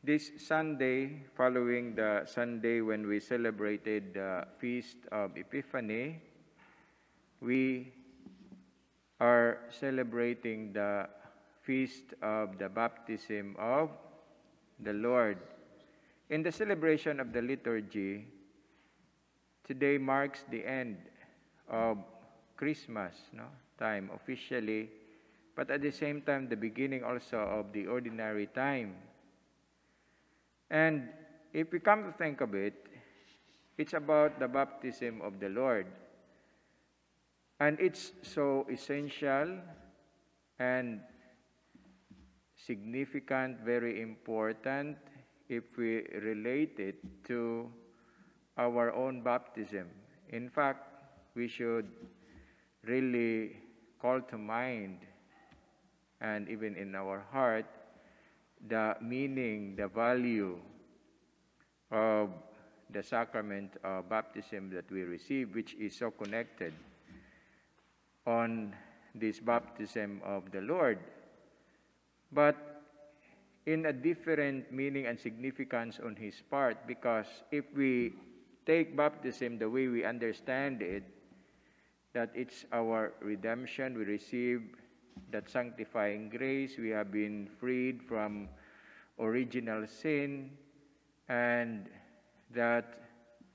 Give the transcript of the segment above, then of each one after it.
This Sunday, following the Sunday when we celebrated the Feast of Epiphany, we are celebrating the Feast of the Baptism of the Lord. In the celebration of the liturgy, today marks the end of Christmas no? time officially, but at the same time, the beginning also of the ordinary time. And if we come to think of it, it's about the baptism of the Lord. And it's so essential and significant, very important if we relate it to our own baptism. In fact, we should really call to mind and even in our heart the meaning, the value of the sacrament of baptism that we receive, which is so connected on this baptism of the Lord, but in a different meaning and significance on his part, because if we take baptism the way we understand it, that it's our redemption, we receive that sanctifying grace, we have been freed from original sin, and that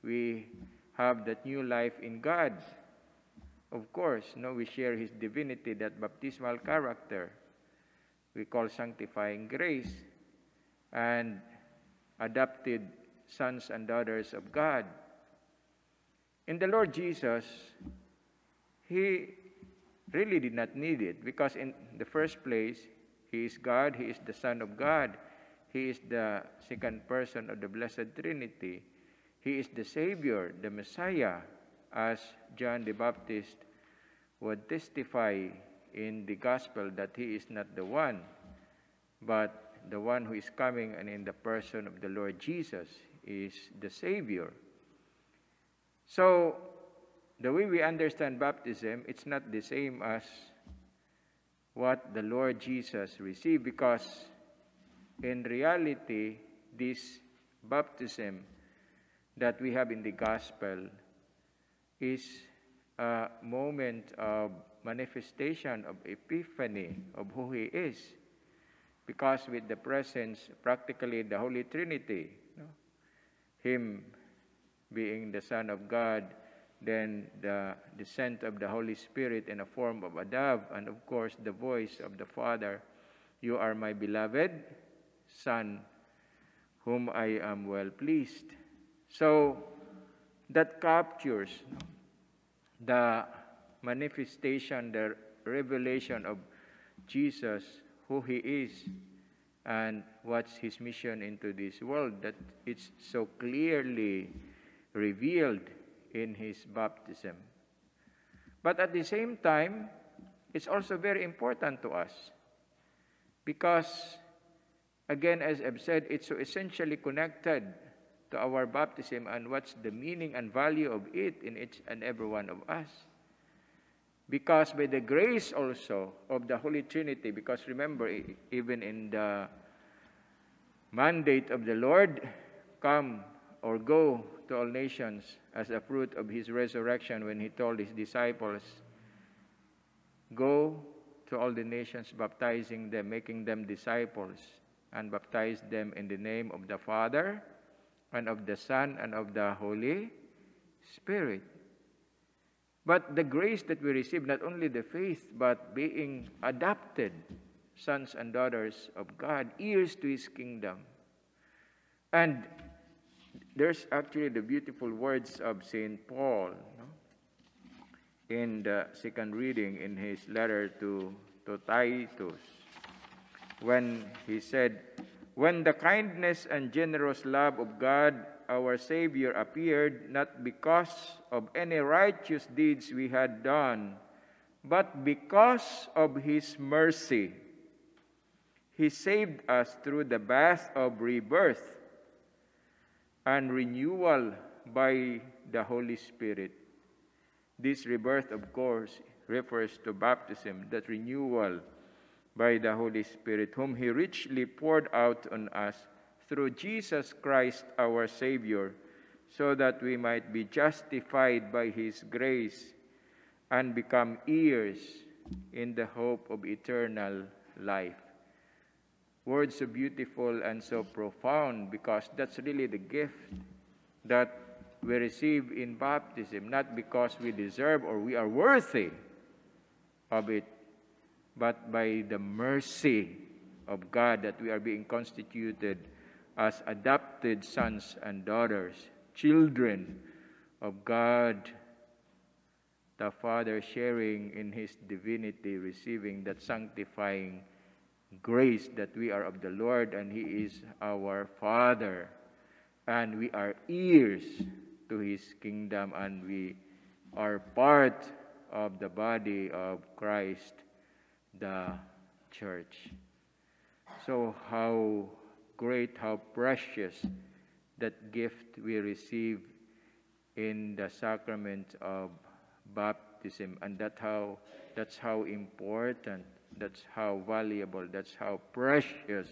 we have that new life in God. Of course, no, we share His divinity, that baptismal character we call sanctifying grace, and adopted sons and daughters of God. In the Lord Jesus, He really did not need it because in the first place, He is God, He is the Son of God, He is the second person of the Blessed Trinity. He is the Savior, the Messiah, as John the Baptist would testify in the gospel that he is not the one, but the one who is coming and in the person of the Lord Jesus is the Savior. So, the way we understand baptism, it's not the same as what the Lord Jesus received because in reality, this baptism that we have in the gospel is a moment of manifestation of epiphany of who he is because with the presence practically the holy trinity him being the son of god then the descent of the holy spirit in a form of a dove and of course the voice of the father you are my beloved son whom i am well pleased. So that captures the manifestation, the revelation of Jesus, who he is, and what's his mission into this world, that it's so clearly revealed in his baptism. But at the same time, it's also very important to us because, again, as I've said, it's so essentially connected to our baptism and what's the meaning and value of it in each and every one of us. Because by the grace also of the Holy Trinity, because remember, even in the mandate of the Lord, come or go to all nations as a fruit of his resurrection when he told his disciples, Go to all the nations, baptizing them, making them disciples, and baptize them in the name of the Father, and of the Son, and of the Holy Spirit. But the grace that we receive, not only the faith, but being adopted sons and daughters of God, heirs to his kingdom. And there's actually the beautiful words of St. Paul no? in the second reading in his letter to, to Titus when he said, When the kindness and generous love of God our Savior appeared not because of any righteous deeds we had done, but because of His mercy. He saved us through the bath of rebirth and renewal by the Holy Spirit. This rebirth, of course, refers to baptism, that renewal by the Holy Spirit, whom He richly poured out on us through Jesus Christ our Savior, so that we might be justified by His grace and become heirs in the hope of eternal life. Words so beautiful and so profound because that's really the gift that we receive in baptism, not because we deserve or we are worthy of it, but by the mercy of God that we are being constituted as adopted sons and daughters, children of God, the Father sharing in His divinity, receiving that sanctifying grace that we are of the Lord and He is our Father, and we are heirs to His kingdom, and we are part of the body of Christ, the church. So, how great, how precious that gift we receive in the sacrament of baptism, and that how that's how important, that's how valuable, that's how precious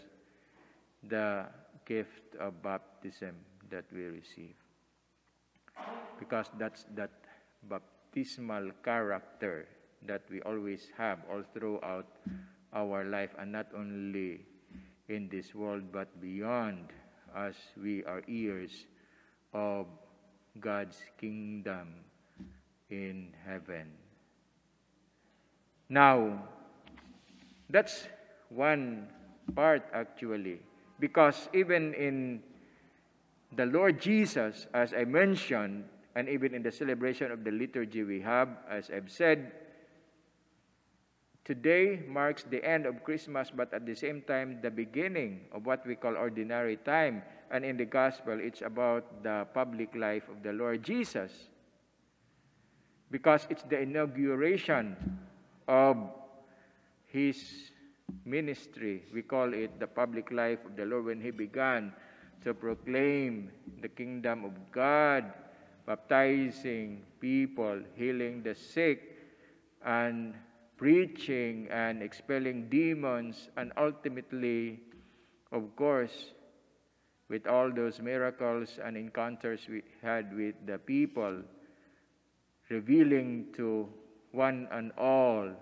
the gift of baptism that we receive. Because that's that baptismal character that we always have all throughout our life, and not only in this world but beyond as we are heirs of God's kingdom in heaven. Now, that's one part actually, because even in the Lord Jesus, as I mentioned, and even in the celebration of the liturgy we have, as I've said, Today marks the end of Christmas, but at the same time, the beginning of what we call ordinary time. And in the gospel, it's about the public life of the Lord Jesus. Because it's the inauguration of his ministry. We call it the public life of the Lord when he began to proclaim the kingdom of God, baptizing people, healing the sick, and preaching and expelling demons, and ultimately, of course, with all those miracles and encounters we had with the people, revealing to one and all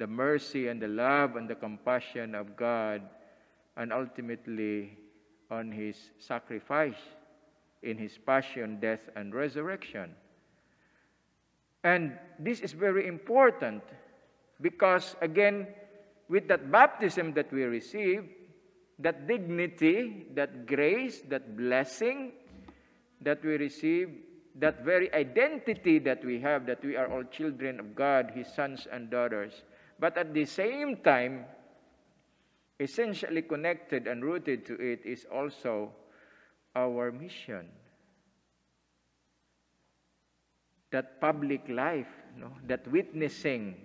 the mercy and the love and the compassion of God, and ultimately on his sacrifice in his passion, death, and resurrection. And this is very important because, again, with that baptism that we receive, that dignity, that grace, that blessing that we receive, that very identity that we have, that we are all children of God, His sons and daughters, but at the same time, essentially connected and rooted to it is also our mission. That public life, that witnessing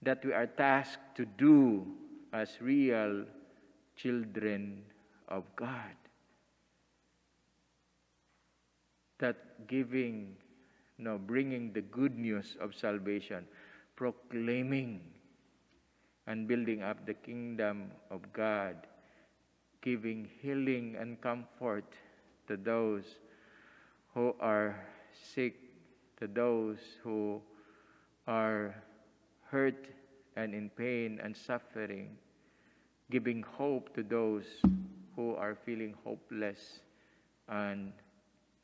that we are tasked to do as real children of God. That giving, no, bringing the good news of salvation, proclaiming and building up the kingdom of God, giving healing and comfort to those who are sick, to those who are hurt and in pain and suffering, giving hope to those who are feeling hopeless and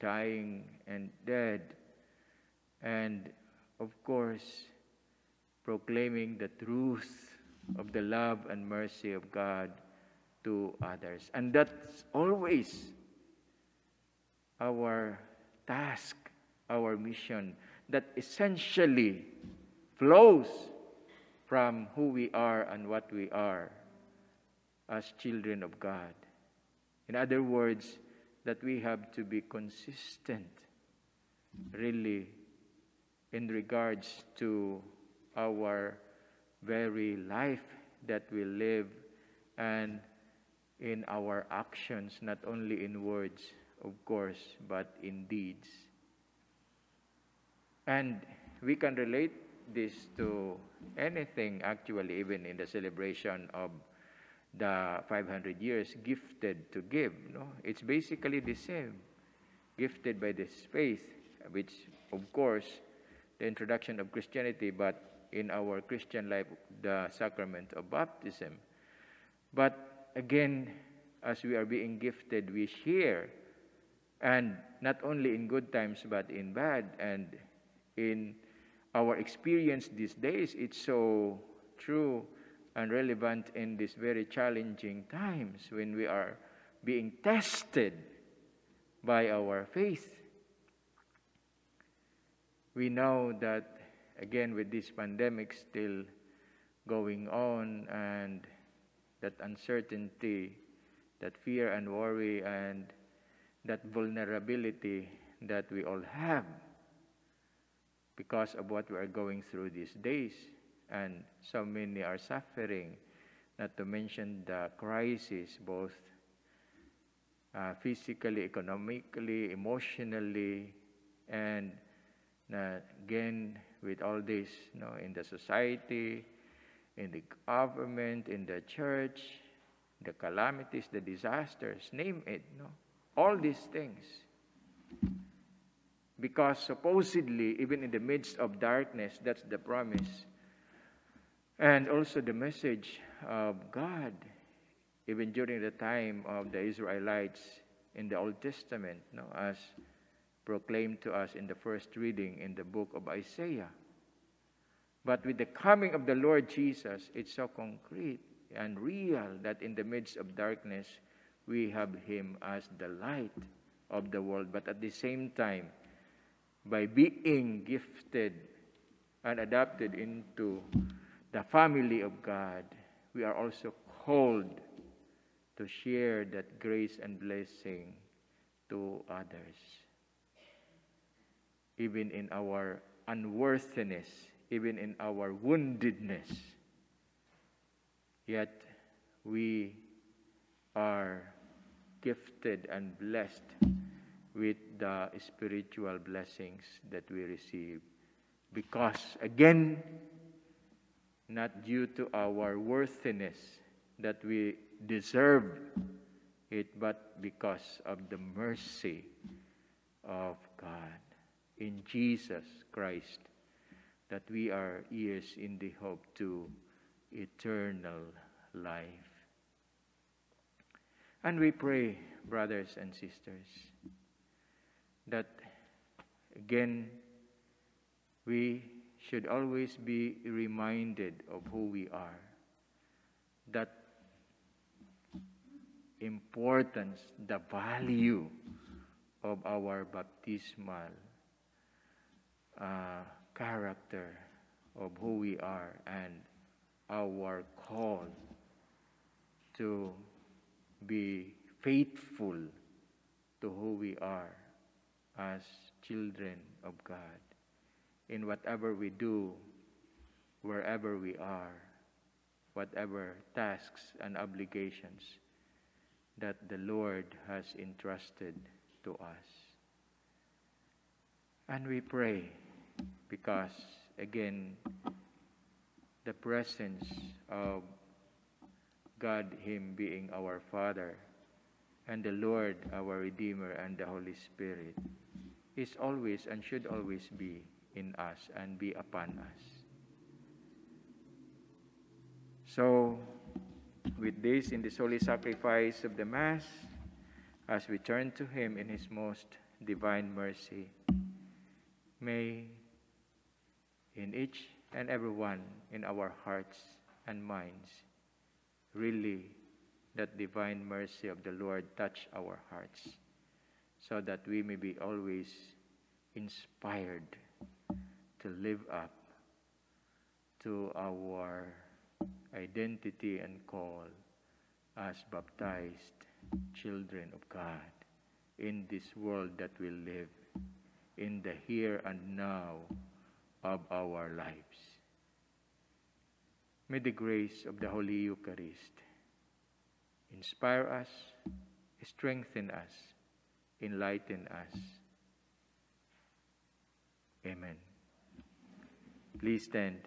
dying and dead, and of course, proclaiming the truth of the love and mercy of God to others. And that's always our task, our mission, that essentially flows from who we are and what we are as children of God. In other words, that we have to be consistent, really, in regards to our very life that we live and in our actions, not only in words, of course, but in deeds. And we can relate this to anything actually, even in the celebration of the 500 years gifted to give. No? It's basically the same. Gifted by this faith, which, of course, the introduction of Christianity, but in our Christian life, the sacrament of baptism. But again, as we are being gifted, we share. And not only in good times, but in bad. And in our experience these days, it's so true and relevant in these very challenging times when we are being tested by our faith. We know that, again, with this pandemic still going on and that uncertainty, that fear and worry, and that vulnerability that we all have because of what we are going through these days. And so many are suffering, not to mention the crisis, both uh, physically, economically, emotionally, and uh, again, with all this you know, in the society, in the government, in the church, the calamities, the disasters, name it, no? all these things. Because supposedly, even in the midst of darkness, that's the promise and also the message of God, even during the time of the Israelites in the Old Testament, no, as proclaimed to us in the first reading in the book of Isaiah. But with the coming of the Lord Jesus, it's so concrete and real that in the midst of darkness, we have Him as the light of the world. But at the same time, by being gifted and adopted into the family of God, we are also called to share that grace and blessing to others. Even in our unworthiness, even in our woundedness, yet we are gifted and blessed with the spiritual blessings that we receive. Because, again, not due to our worthiness that we deserve it, but because of the mercy of God in Jesus Christ, that we are ears in the hope to eternal life. And we pray, brothers and sisters, that again we should always be reminded of who we are. That importance, the value of our baptismal uh, character of who we are and our call to be faithful to who we are as children of God in whatever we do, wherever we are, whatever tasks and obligations that the Lord has entrusted to us. And we pray because, again, the presence of God, Him being our Father, and the Lord, our Redeemer, and the Holy Spirit, is always and should always be in us and be upon us. So, with this, in the holy sacrifice of the Mass, as we turn to Him in His most divine mercy, may in each and every one in our hearts and minds, really that divine mercy of the Lord touch our hearts so that we may be always inspired to live up to our identity and call as baptized children of God in this world that we live, in the here and now of our lives. May the grace of the Holy Eucharist inspire us, strengthen us, enlighten us. Amen. Please stand.